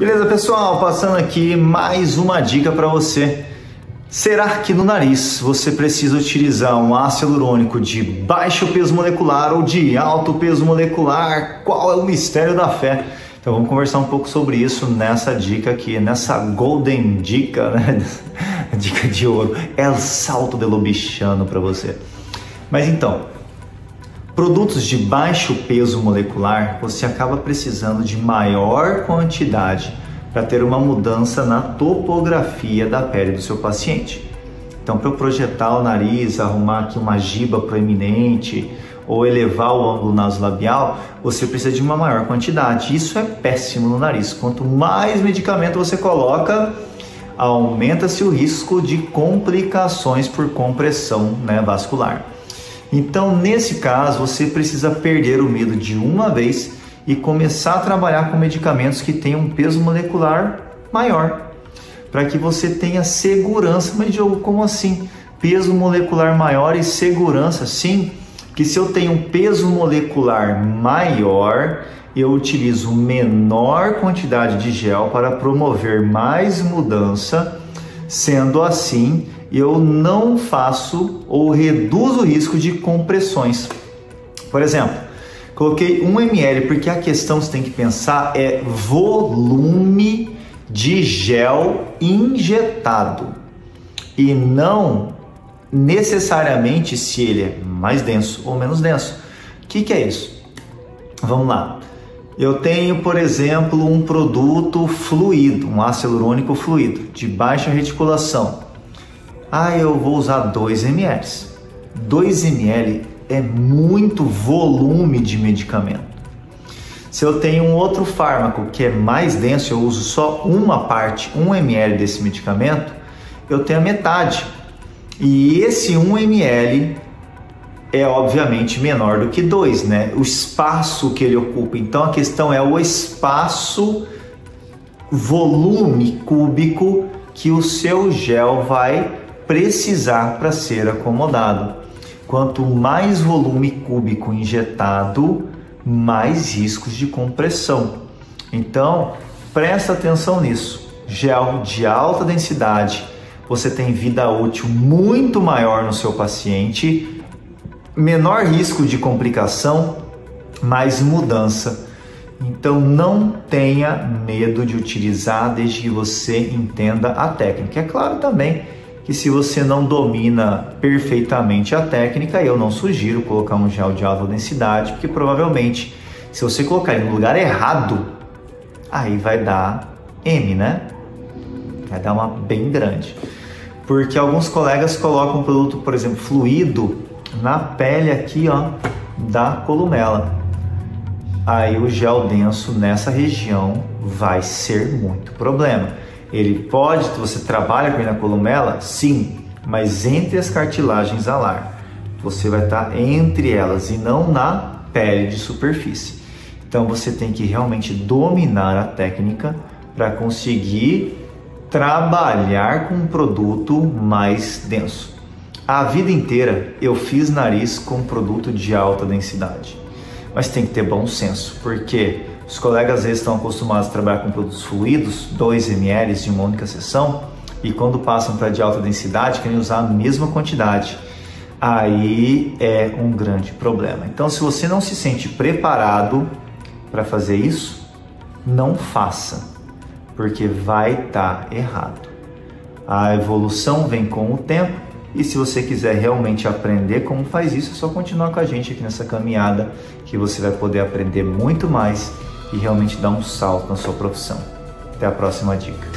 Beleza, pessoal? Passando aqui mais uma dica para você. Será que no nariz você precisa utilizar um ácido hialurônico de baixo peso molecular ou de alto peso molecular? Qual é o mistério da fé? Então vamos conversar um pouco sobre isso nessa dica aqui, nessa golden dica, né? dica de ouro. É o salto de lobichano para você. Mas então, produtos de baixo peso molecular, você acaba precisando de maior quantidade para ter uma mudança na topografia da pele do seu paciente. Então, para eu projetar o nariz, arrumar aqui uma giba proeminente ou elevar o ângulo nasolabial, você precisa de uma maior quantidade. Isso é péssimo no nariz. Quanto mais medicamento você coloca, aumenta-se o risco de complicações por compressão né, vascular. Então, nesse caso, você precisa perder o medo de uma vez e começar a trabalhar com medicamentos que tenham um peso molecular maior, para que você tenha segurança. Mas, Diogo, como assim? Peso molecular maior e segurança? Sim, que se eu tenho um peso molecular maior, eu utilizo menor quantidade de gel para promover mais mudança. Sendo assim, eu não faço ou reduzo o risco de compressões. Por exemplo, coloquei 1 ml porque a questão que você tem que pensar é volume de gel injetado e não necessariamente se ele é mais denso ou menos denso. O que, que é isso? Vamos lá. Eu tenho, por exemplo, um produto fluido, um ácido hialurônico fluido, de baixa reticulação. Ah, eu vou usar 2 ml. 2 ml é muito volume de medicamento. Se eu tenho um outro fármaco que é mais denso, eu uso só uma parte, 1 ml desse medicamento, eu tenho a metade. E esse 1 ml é obviamente menor do que 2, né? O espaço que ele ocupa. Então a questão é o espaço volume cúbico que o seu gel vai precisar para ser acomodado. Quanto mais volume cúbico injetado, mais riscos de compressão. Então, presta atenção nisso. Gel de alta densidade, você tem vida útil muito maior no seu paciente, menor risco de complicação, mais mudança. Então não tenha medo de utilizar desde que você entenda a técnica. É claro também que se você não domina perfeitamente a técnica, eu não sugiro colocar um gel de alta densidade, porque provavelmente se você colocar ele no lugar errado, aí vai dar M, né? Vai dar uma bem grande. Porque alguns colegas colocam um produto, por exemplo, fluido na pele aqui, ó, da columela. Aí o gel denso nessa região vai ser muito problema. Ele pode, você trabalha com ele na columela? Sim, mas entre as cartilagens alar. Você vai estar entre elas e não na pele de superfície. Então você tem que realmente dominar a técnica para conseguir trabalhar com um produto mais denso. A vida inteira eu fiz nariz com produto de alta densidade, mas tem que ter bom senso, porque os colegas às vezes estão acostumados a trabalhar com produtos fluidos, 2 ml de uma única sessão, e quando passam para de alta densidade querem usar a mesma quantidade. Aí é um grande problema. Então, se você não se sente preparado para fazer isso, não faça, porque vai estar tá errado. A evolução vem com o tempo e se você quiser realmente aprender como faz isso, é só continuar com a gente aqui nessa caminhada que você vai poder aprender muito mais e realmente dar um salto na sua profissão. Até a próxima dica.